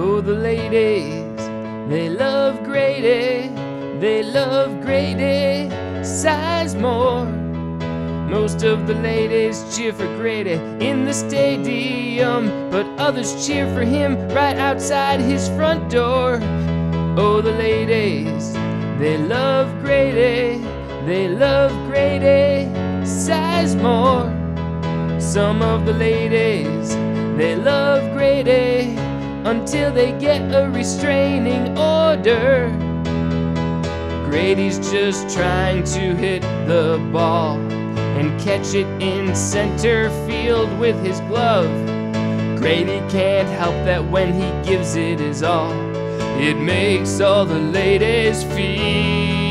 Oh, ladies, they love Grady. They love Grady Sizemore. Most of the ladies cheer for Grady in the stadium, but others cheer for him right outside his front door. Oh, the ladies, they love Grady. They love Grady Sizemore. Some of the ladies, they love Grady until they get a restraining order. Grady's just trying to hit the ball and catch it in center field with his glove. Grady can't help that when he gives it his all, it makes all the ladies feel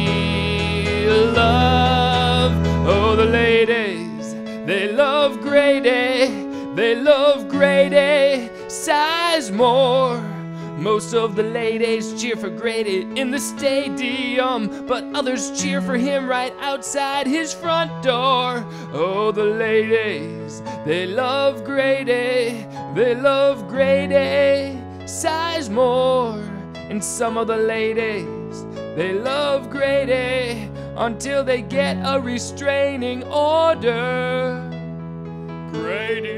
love. Oh, the ladies, they love Grady. They love Grady Sizemore. Most of the ladies cheer for Grady in the stadium, but others cheer for him right outside his front door. Oh, the ladies, they love Grady, they love Grady Sizemore. And some of the ladies, they love Grady until they get a restraining order. Grady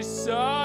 Sizemore.